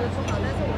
的不好，但是